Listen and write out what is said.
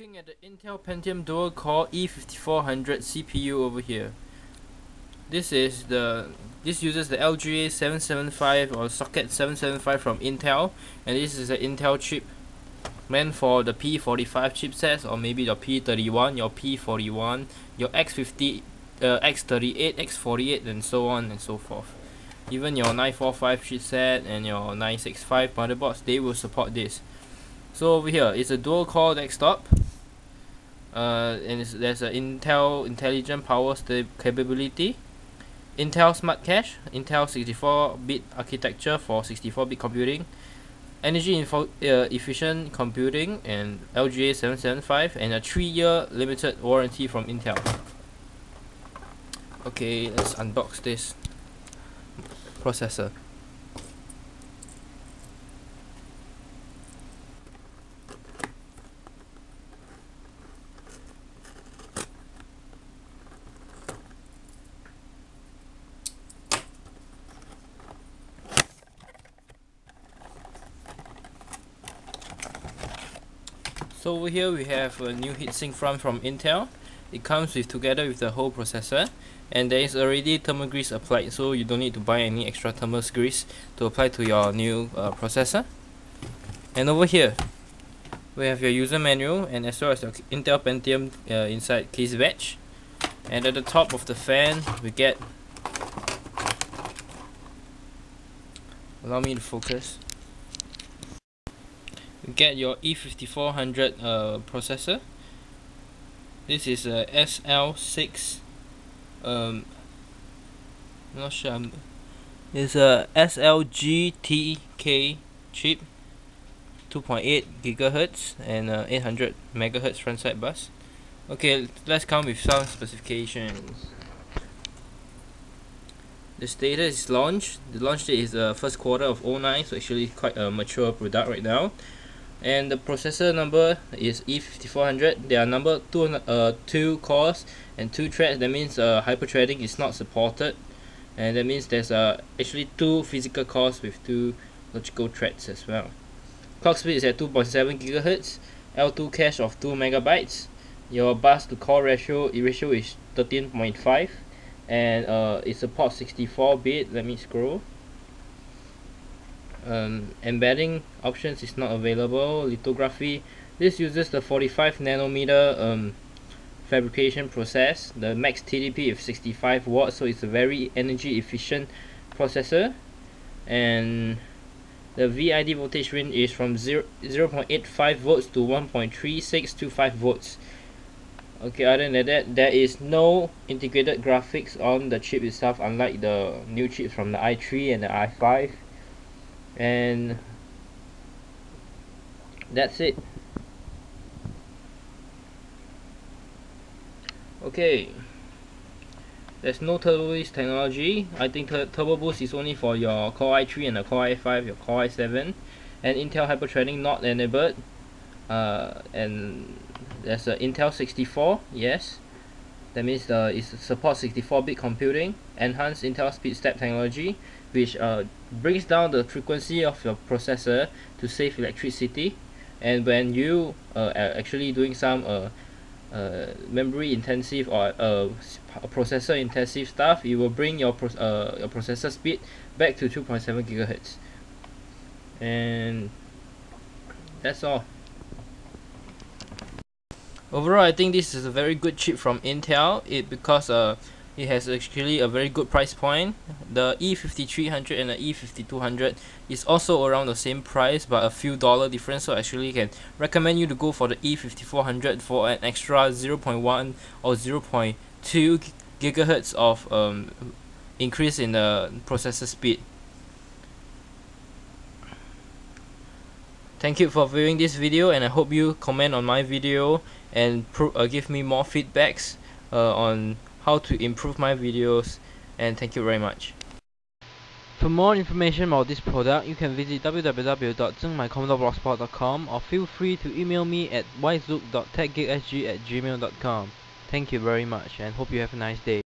at the Intel Pentium dual core E5400 CPU over here. This is the this uses the LGA 775 or socket 775 from Intel and this is an Intel chip meant for the P45 chipsets or maybe your P31, your P41, your X50, uh, X38, X48 and so on and so forth. Even your 945 chipset and your 965 motherboards they will support this. So over here it's a dual core desktop uh, and there's an Intel intelligent power capability. Intel Smart Cache. Intel 64-bit architecture for 64-bit computing. Energy info, uh, efficient computing and LGA 775 and a 3-year limited warranty from Intel. Okay let's unbox this processor So over here we have a new heatsink front from Intel. It comes with together with the whole processor and there is already thermal grease applied so you don't need to buy any extra thermal grease to apply to your new uh, processor. And over here we have your user manual and as well as your Intel Pentium uh, inside case batch. And at the top of the fan we get allow me to focus get your E5400 uh, processor. This is a SL6 um, I'm not sure I'm, it's a SLGTK chip 2.8 gigahertz and uh, 800 megahertz front side bus. Okay let's come with some specifications. The status is launch the launch date is the uh, first quarter of 09 so actually quite a mature product right now and the processor number is E5400 there are number two uh two cores and two threads. That means uh hyperthreading is not supported. And that means there's uh actually two physical cores with two logical threads as well. Clock speed is at 2.7 gigahertz. L2 cache of 2 megabytes. Your bus to core ratio ratio is 13.5 and uh, it supports 64 bit. Let me scroll um, embedding options is not available. Lithography this uses the 45 nanometer um, fabrication process the max TDP is 65 watts so it's a very energy efficient processor. And the VID voltage range is from 0 0.85 volts to 1.3625 volts. Okay other than that there is no integrated graphics on the chip itself unlike the new chips from the i3 and the i5 and that's it. Okay. There's no turbo boost technology. I think turbo boost is only for your core i3 and the core i5 your core i7 and Intel Hyper hyperthreading not enabled. Uh, and there's a Intel 64 yes. That means the it supports 64-bit computing. Enhanced Intel SpeedStep technology which uh, brings down the frequency of your processor to save electricity. And when you uh, are actually doing some uh, uh, memory intensive or uh, processor intensive stuff it will bring your, pro uh, your processor speed back to 2.7 gigahertz. And that's all. Overall I think this is a very good chip from Intel. It because uh it has actually a very good price point. The E5300 and the E5200 is also around the same price but a few dollar difference. So actually can recommend you to go for the E5400 for an extra 0.1 or 0.2 gigahertz of um, increase in the processor speed. Thank you for viewing this video and I hope you comment on my video and uh, give me more feedbacks uh, on how to improve my videos and thank you very much. For more information about this product, you can visit www.zhengmaicommodore.blogspot.com or feel free to email me at yzook.techgeeksg at gmail.com. Thank you very much and hope you have a nice day.